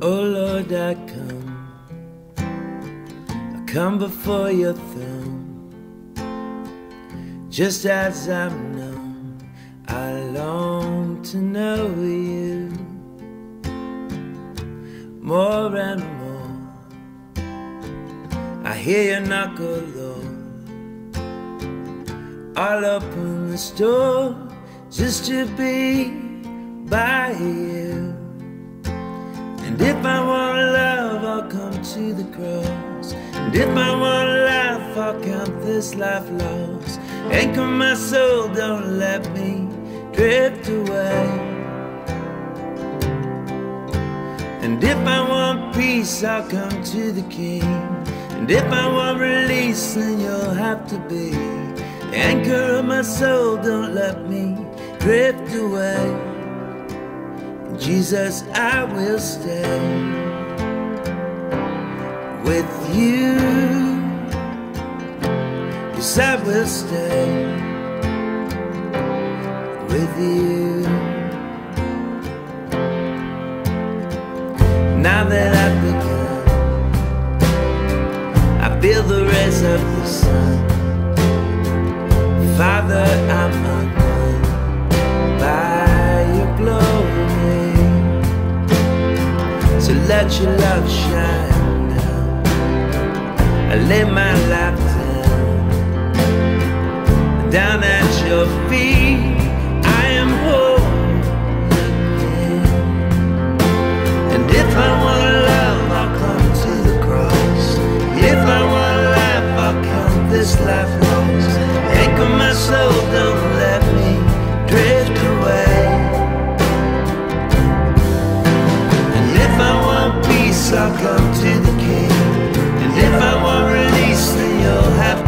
Oh Lord, I come, I come before your throne, just as I'm known. I long to know you more and more. I hear your knock, oh Lord. I'll open the door just to be by you. And if I want love, I'll come to the cross. And if I want life, I'll count this life lost. Anchor my soul, don't let me drift away. And if I want peace, I'll come to the King. And if I want release, then you'll have to be the anchor of my soul. Don't let me drift away. Jesus, I will stay with you. Yes, I will stay with you. Now that I've begun, I feel the rest of the sun. Let your love shine now. I lay my life down, down at your feet. Peace, come to the King. And if I want release, then you'll have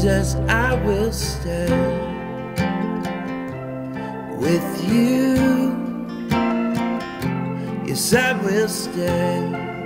Jesus, I will stay with you. Yes, I will stay.